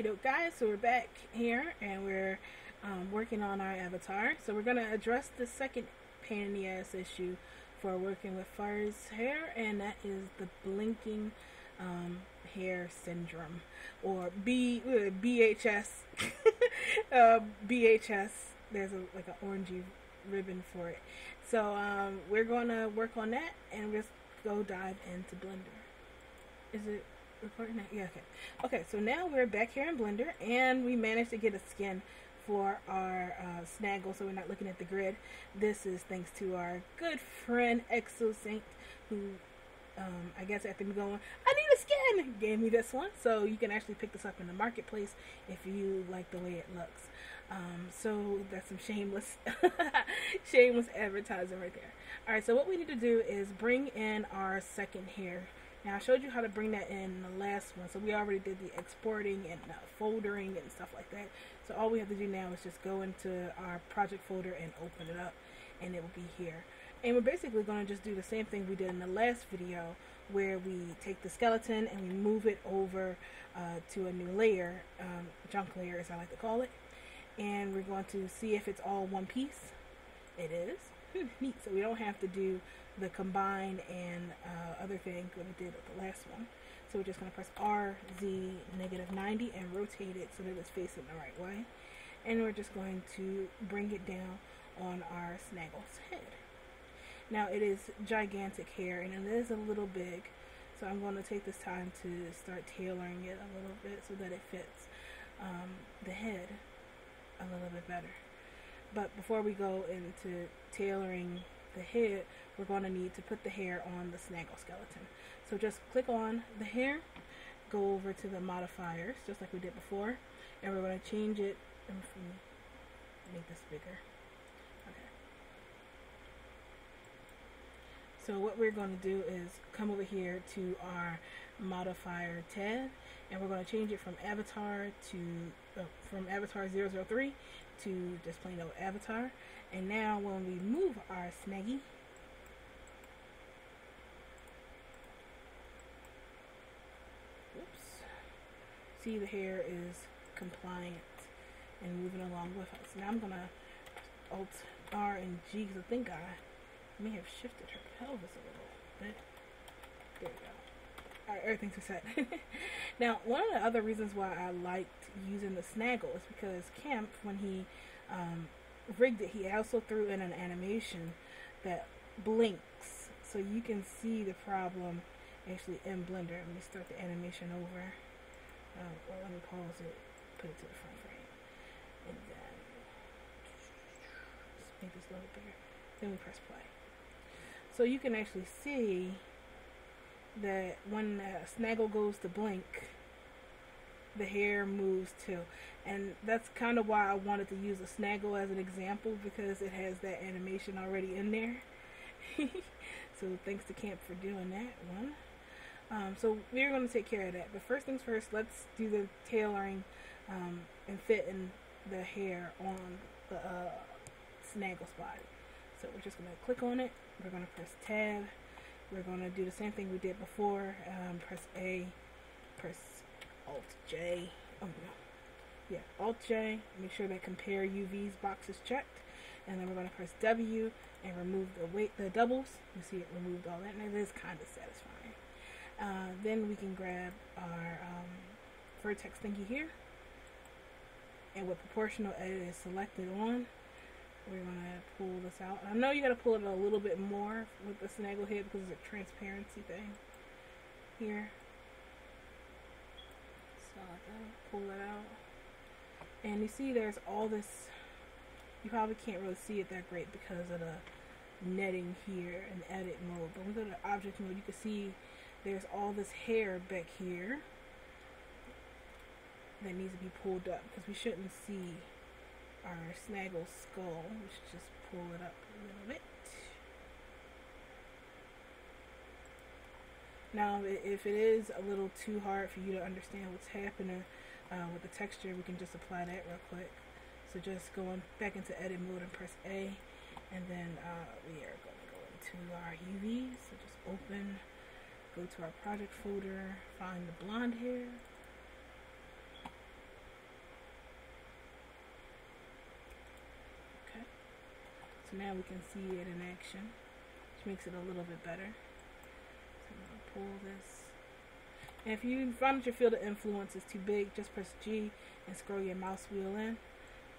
Okay, guys, so we're back here and we're um, working on our avatar. So we're going to address the second pain in the ass issue for working with Far's hair, and that is the blinking um, hair syndrome, or B uh, BHS. uh, BHS. There's a like an orangey ribbon for it. So um, we're going to work on that, and we're just go dive into Blender. Is it recording that? Yeah, okay. Okay, so now we're back here in Blender, and we managed to get a skin for our uh, snaggle, so we're not looking at the grid. This is thanks to our good friend ExoSaint, who um, I guess after me going, I need a skin, gave me this one. So you can actually pick this up in the marketplace if you like the way it looks. Um, so that's some shameless, shameless advertising right there. All right, so what we need to do is bring in our second hair. Now I showed you how to bring that in the last one, so we already did the exporting and uh, foldering and stuff like that. So all we have to do now is just go into our project folder and open it up, and it will be here. And we're basically going to just do the same thing we did in the last video, where we take the skeleton and we move it over uh, to a new layer, um, junk layer as I like to call it, and we're going to see if it's all one piece. It is. Neat. So we don't have to do the combine and uh, other thing that we did with the last one. So we're just going to press RZ negative 90 and rotate it so that it's facing the right way. And we're just going to bring it down on our snaggle's head. Now it is gigantic hair and it is a little big. So I'm going to take this time to start tailoring it a little bit so that it fits um, the head a little bit better. But before we go into tailoring the head, we're going to need to put the hair on the snaggle skeleton. So just click on the hair, go over to the modifiers, just like we did before, and we're going to change it, make this bigger. Okay. So what we're going to do is come over here to our modifier tab, and we're going to change it from avatar to, uh, from avatar 003 to just plain old avatar. And now when we move our snaggy, oops, see the hair is compliant and moving along with us. Now I'm going to Alt R and G because I think I may have shifted her pelvis a little bit. There we go. Alright, everything's set. now, one of the other reasons why I liked using the snaggle is because Kemp, when he um, rigged it, he also threw in an animation that blinks. So you can see the problem actually in Blender. Let me start the animation over. Uh, well, let me pause it, put it to the front frame. And then, make this a little bigger. Then we press play. So you can actually see that when the snaggle goes to blink, the hair moves too. And that's kind of why I wanted to use a snaggle as an example because it has that animation already in there. so thanks to Camp for doing that one. Um, so we're going to take care of that. But first things first, let's do the tailoring um, and fitting the hair on the uh, snaggle spot. So we're just going to click on it. We're going to press tab. We're going to do the same thing we did before. Um, press A, press Alt J. Oh no. Yeah, Alt J. Make sure that compare UVs box is checked. And then we're going to press W and remove the weight, the doubles. You see it removed all that, and it is kind of satisfying. Uh, then we can grab our um, vertex thingy here. And with proportional edit is selected on, we're to pull this out. I know you got to pull it a little bit more with the snaggle head because it's a transparency thing here So pull it out. And you see there's all this, you probably can't really see it that great because of the netting here in edit mode. But when we go to object mode, you can see there's all this hair back here that needs to be pulled up because we shouldn't see our snaggle skull. We should just pull it up a little bit. Now, if it is a little too hard for you to understand what's happening uh, with the texture, we can just apply that real quick. So just going back into edit mode and press A, and then uh, we are going to go into our UVs. So just open, go to our project folder, find the blonde hair, So now we can see it in action, which makes it a little bit better. So I'm going to pull this. And if you find that your field of influence is too big, just press G and scroll your mouse wheel in.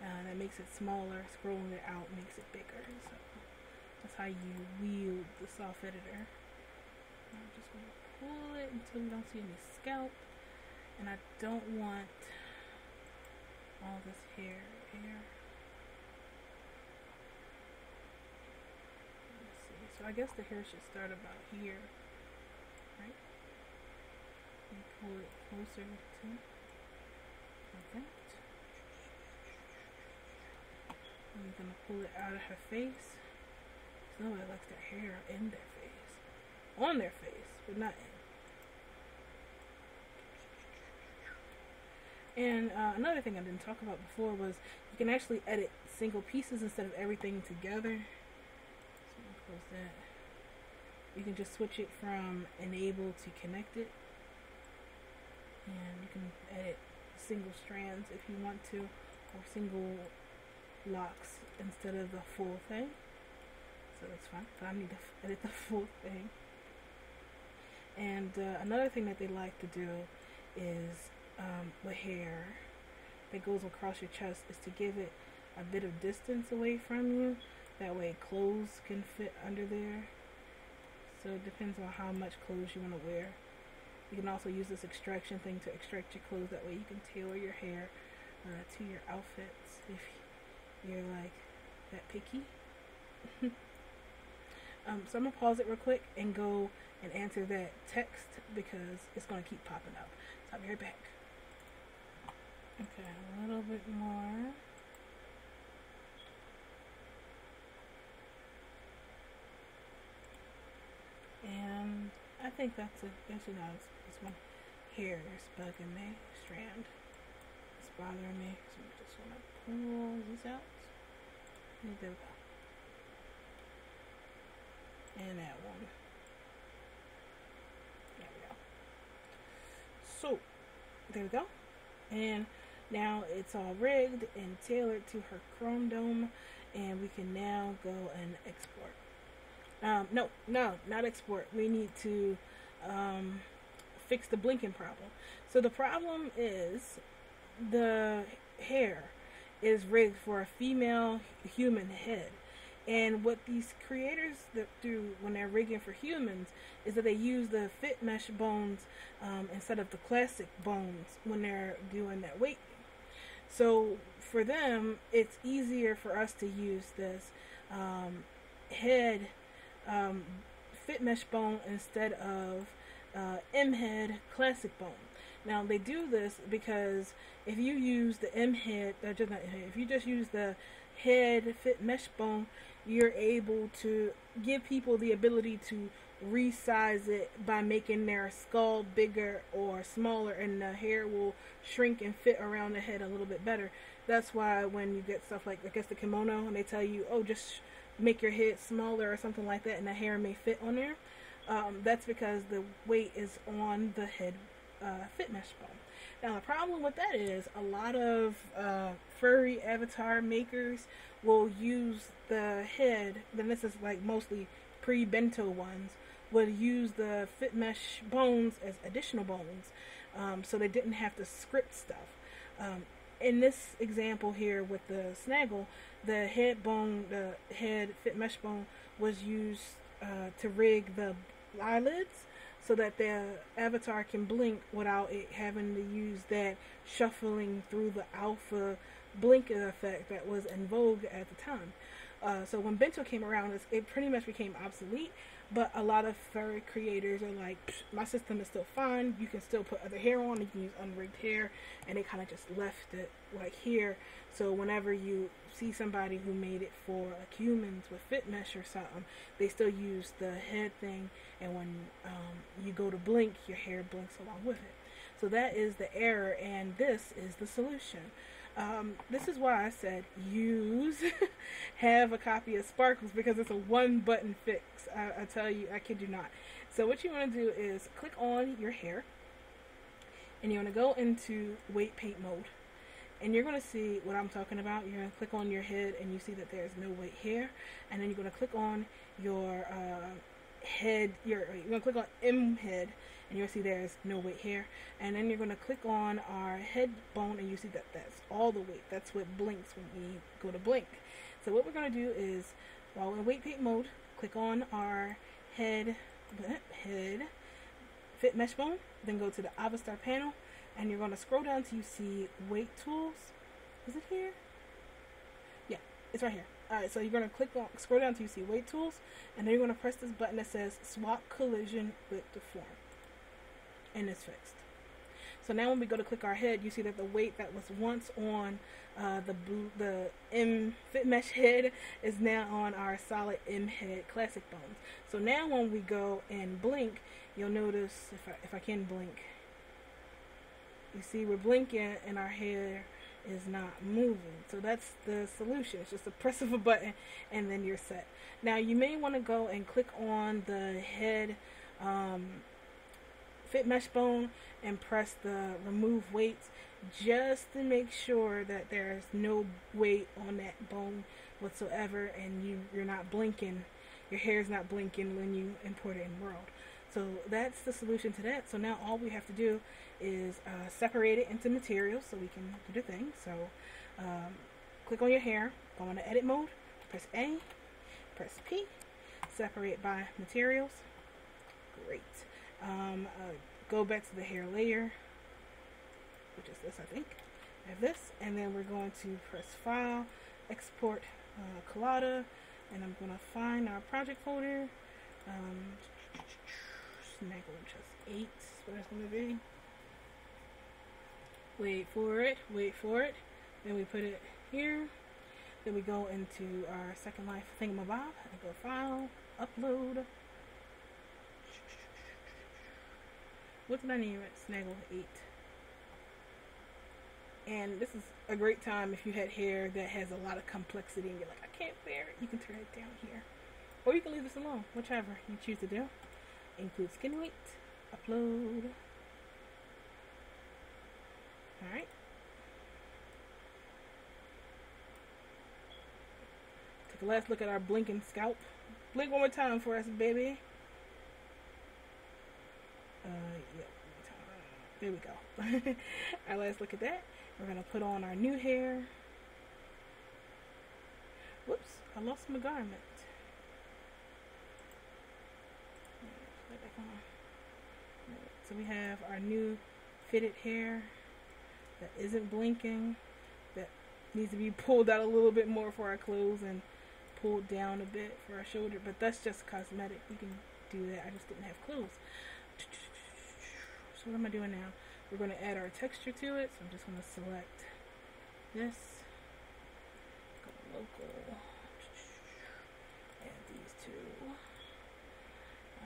Uh, that makes it smaller. Scrolling it out makes it bigger. So that's how you wield the soft editor. I'm just going to pull it until we don't see any scalp. And I don't want all this hair here. Let's see. So I guess the hair should start about here, right? And pull it closer to like that. I'm gonna pull it out of her face. Nobody likes their hair in their face. On their face, but not in. And uh, another thing I didn't talk about before was you can actually edit single pieces instead of everything together. That. You can just switch it from enable to connected. And you can edit single strands if you want to, or single locks instead of the full thing. So that's fine. but I need to edit the full thing. And uh, another thing that they like to do is um, with hair that goes across your chest is to give it a bit of distance away from you. That way clothes can fit under there. So it depends on how much clothes you want to wear. You can also use this extraction thing to extract your clothes. That way you can tailor your hair uh, to your outfits if you're like that picky. um, so I'm going to pause it real quick and go and answer that text because it's going to keep popping up. So I'll be right back. Okay, a little bit more. And I think that's it. Actually, no, it's, this one here is bugging me. Strand. It's bothering me. So I just want to pull these out. And there we go. And that one. There we go. So, there we go. And now it's all rigged and tailored to her chrome dome, and we can now go and export. Um, no, no, not export. We need to um, fix the blinking problem. So the problem is the hair is rigged for a female human head. And what these creators do when they're rigging for humans is that they use the fit mesh bones um, instead of the classic bones when they're doing that weight so for them, it's easier for us to use this um, head um, fit mesh bone instead of uh, M head classic bone. Now they do this because if you use the M head, uh, just not head, if you just use the head fit mesh bone, you're able to give people the ability to resize it by making their skull bigger or smaller and the hair will shrink and fit around the head a little bit better. That's why when you get stuff like I guess the kimono and they tell you, oh, just make your head smaller or something like that and the hair may fit on there. Um, that's because the weight is on the head uh, fit mesh bone. Now the problem with that is a lot of uh, furry avatar makers will use the head. Then this is like mostly pre-bento ones would use the fit mesh bones as additional bones um, so they didn't have to script stuff. Um, in this example here with the snaggle, the head bone, the head fit mesh bone was used uh, to rig the eyelids so that the avatar can blink without it having to use that shuffling through the alpha blinker effect that was in vogue at the time. Uh, so when bento came around, it pretty much became obsolete but a lot of furry creators are like, my system is still fine. You can still put other hair on. You can use unrigged hair, and they kind of just left it like here. So whenever you see somebody who made it for like humans with fit mesh or something, they still use the head thing. And when um, you go to blink, your hair blinks along with it. So that is the error, and this is the solution. Um, this is why I said use have a copy of Sparkles because it's a one button fix. I, I tell you, I kid you not. So what you want to do is click on your hair and you want to go into weight paint mode and you're going to see what I'm talking about. You're going to click on your head and you see that there's no weight here, and then you're going to click on your uh, head. Your you're going to click on M head, and you'll see there's no weight here, and then you're going to click on our head bone, and you see that that's all the weight. That's what blinks when we go to blink. So what we're going to do is, while in weight paint mode, click on our head head fit mesh bone, then go to the Avastar panel, and you're going to scroll down till you see weight tools. Is it here? Yeah, it's right here. Alright, so you're going to click on, scroll down till you see weight tools, and then you're going to press this button that says swap collision with deform. And it's fixed. So now when we go to click our head, you see that the weight that was once on uh, the blue, the M Fit Mesh head is now on our solid M head classic bones. So now when we go and blink, you'll notice if I, if I can blink, you see we're blinking and our hair is not moving. So that's the solution. It's just a press of a button and then you're set. Now you may want to go and click on the head um, fit mesh bone and press the remove weights just to make sure that there's no weight on that bone whatsoever and you, you're not blinking. Your hair's not blinking when you import it in World. So that's the solution to that. So now all we have to do is uh, separate it into materials so we can do the thing. So um, click on your hair, go into edit mode, press A, press P, separate by materials. Great. Um, uh, go back to the hair layer, which is this, I think. I have this, and then we're going to press File, Export uh, Collada, and I'm going to find our project folder. Um, Snaggle just 8 what it's going to be. Wait for it, wait for it. Then we put it here. Then we go into our Second Life thingamabob. I go File, Upload. What did I name it? Snaggle 8. And this is a great time if you had hair that has a lot of complexity and you're like, I can't wear it. You can turn it down here. Or you can leave this alone, whichever you choose to do. Include skin weight, upload. Alright. Take a last look at our blinking scalp. Blink one more time for us, baby. Uh, yeah. There we go. our last look at that. We're going to put on our new hair. Whoops, I lost my garment. So we have our new fitted hair that isn't blinking, that needs to be pulled out a little bit more for our clothes and pulled down a bit for our shoulder, but that's just cosmetic. You can do that. I just didn't have clothes. So what am I doing now? We're going to add our texture to it, so I'm just going to select this, go local, add these two.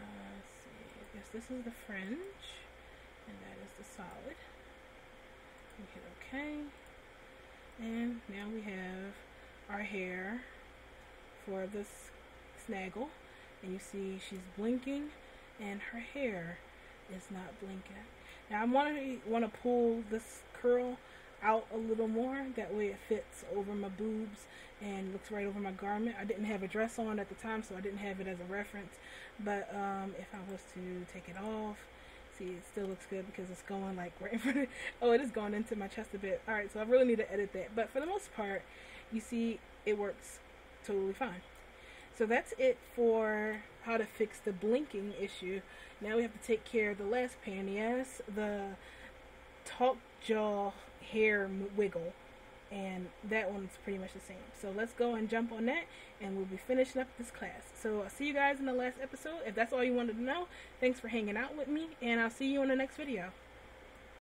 Uh, let's see, I guess this is the fringe, and that is the solid. We hit OK. And now we have our hair for this snaggle. And you see she's blinking and her hair is not blinking. Now I want to want to pull this curl out a little more. That way it fits over my boobs and looks right over my garment. I didn't have a dress on at the time, so I didn't have it as a reference. But um, if I was to take it off, see it still looks good because it's going like right in front of oh it is going into my chest a bit alright so I really need to edit that but for the most part you see it works totally fine so that's it for how to fix the blinking issue now we have to take care of the last pain yes the talk jaw hair wiggle and that one's pretty much the same. So let's go and jump on that, and we'll be finishing up this class. So I'll see you guys in the last episode. If that's all you wanted to know, thanks for hanging out with me, and I'll see you in the next video.